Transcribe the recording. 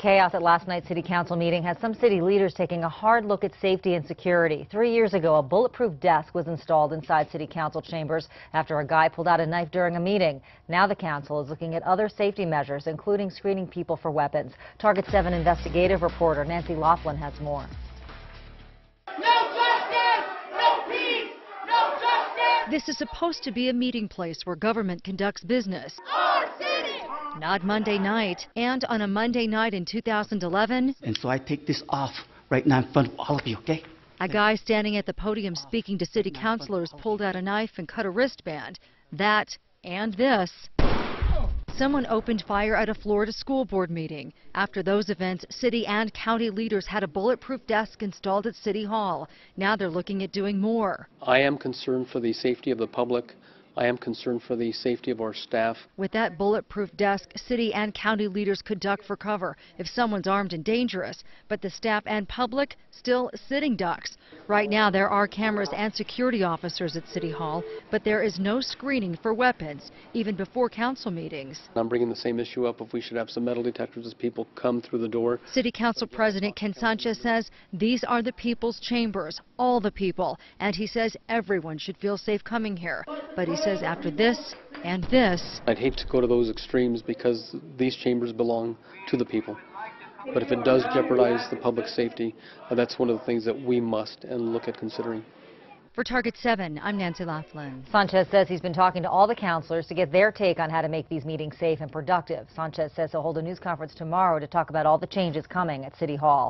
Chaos at last night's city council meeting has some city leaders taking a hard look at safety and security. Three years ago, a bulletproof desk was installed inside city council chambers after a guy pulled out a knife during a meeting. Now the council is looking at other safety measures, including screening people for weapons. Target 7 investigative reporter Nancy Laughlin has more. No justice, no peace, no justice. This is supposed to be a meeting place where government conducts business. Our city. Not Monday night. And on a Monday night in 2011, And so I take this off right now in front of all of you, okay? a guy standing at the podium speaking to city councilors pulled out a knife and cut a wristband. That and this. Someone opened fire at a Florida school board meeting. After those events, city and county leaders had a bulletproof desk installed at City Hall. Now they're looking at doing more. I am concerned for the safety of the public. I am concerned for the safety of our staff. With that bulletproof desk, city and county leaders could duck for cover if someone's armed and dangerous. But the staff and public still sitting ducks. Right now, there are cameras and security officers at City Hall, but there is no screening for weapons, even before council meetings. I'm bringing the same issue up if we should have some metal detectors as people come through the door. City Council President Ken Sanchez says these are the people's chambers, all the people, and he says everyone should feel safe coming here. But he says after this and this, I'd hate to go to those extremes because these chambers belong to the people. But if it does jeopardize the public safety, uh, that's one of the things that we must and look at considering. for Target 7, I'm Nancy Laughlin. Sanchez says he's been talking to all the councilors to get their take on how to make these meetings safe and productive. Sanchez says he'll hold a news conference tomorrow to talk about all the changes coming at City Hall.